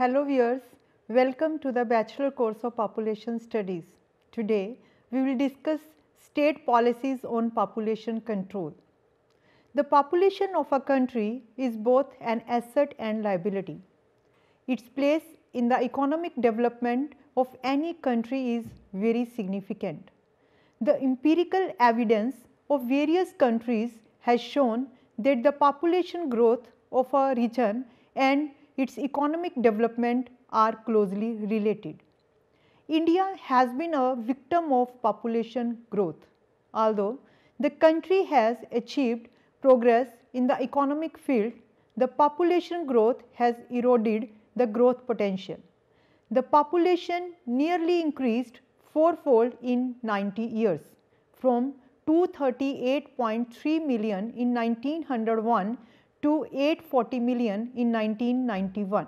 Hello viewers, welcome to the Bachelor course of Population Studies. Today we will discuss state policies on population control. The population of a country is both an asset and liability. Its place in the economic development of any country is very significant. The empirical evidence of various countries has shown that the population growth of a region and its economic development are closely related. India has been a victim of population growth. Although the country has achieved progress in the economic field, the population growth has eroded the growth potential. The population nearly increased fourfold in 90 years from 238.3 million in 1901 to 840 million in 1991.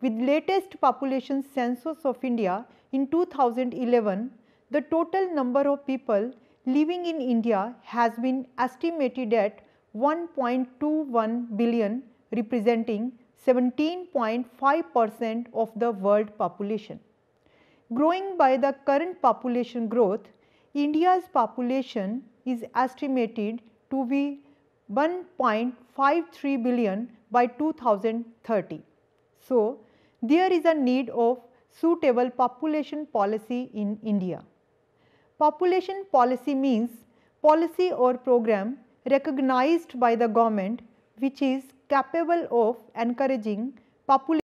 With latest population census of India in 2011, the total number of people living in India has been estimated at 1.21 billion representing 17.5 percent of the world population. Growing by the current population growth, India's population is estimated to be 1.53 billion by 2030. So, there is a need of suitable population policy in India. Population policy means policy or program recognized by the government which is capable of encouraging population